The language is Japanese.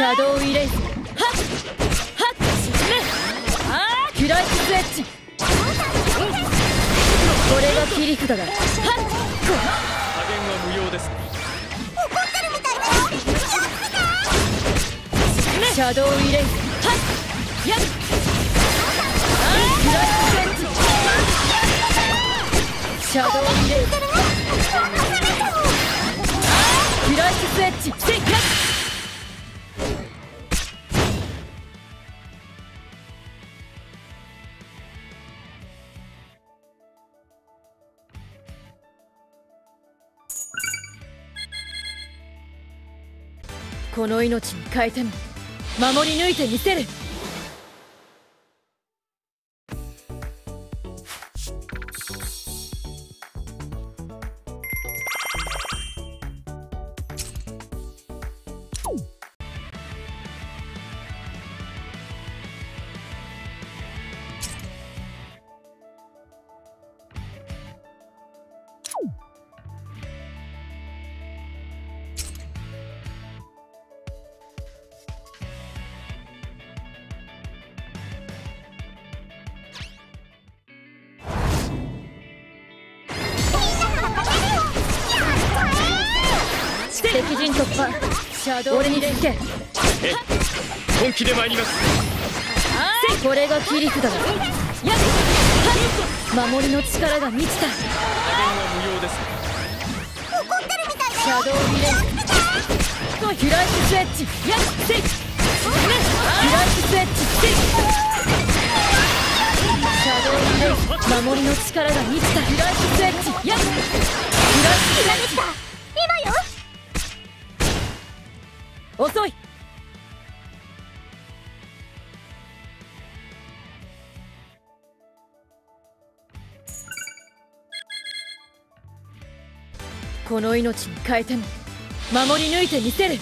シャドウイレイズはっはっ沈めあークライス。スエッジこれが切り札だハッ加減は無用です怒ってるみたいにシャドウイレイズはっやっ。この命に変えても守り抜いてみせる。敵陣突破。シャドウ俺につけえ本気で参ります。これが切り札だ守りの力が満ちた。加減は無用です。シャドウミレイクライススエッジやっせいねクライススエッシャドウミレイ守りの力が満ちたクライススエッジやっこの命に変えても守り抜いてみせる。